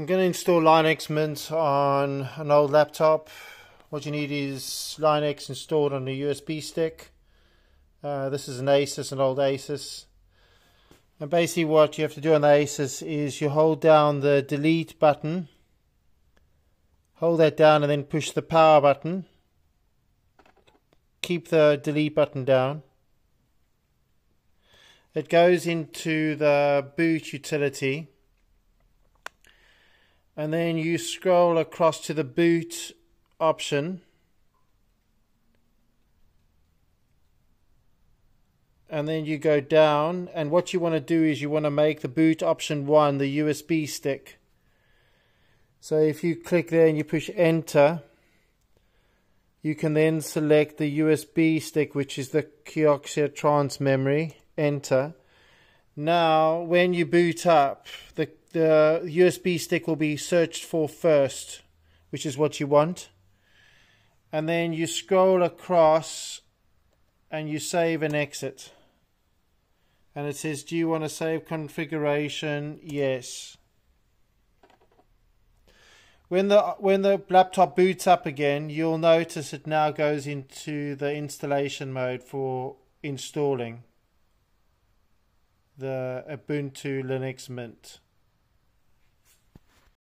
I'm going to install Linux Mint on an old laptop. What you need is Linux installed on a USB stick. Uh, this is an Asus, an old Asus. And basically what you have to do on the Asus is you hold down the delete button. Hold that down and then push the power button. Keep the delete button down. It goes into the boot utility and then you scroll across to the boot option. And then you go down and what you want to do is you want to make the boot option 1 the USB stick. So if you click there and you push enter you can then select the USB stick which is the Kioxia trans memory. Enter. Now when you boot up the the USB stick will be searched for first, which is what you want. And then you scroll across and you save and exit. And it says, do you want to save configuration? Yes. When the when the laptop boots up again, you'll notice it now goes into the installation mode for installing the Ubuntu Linux Mint.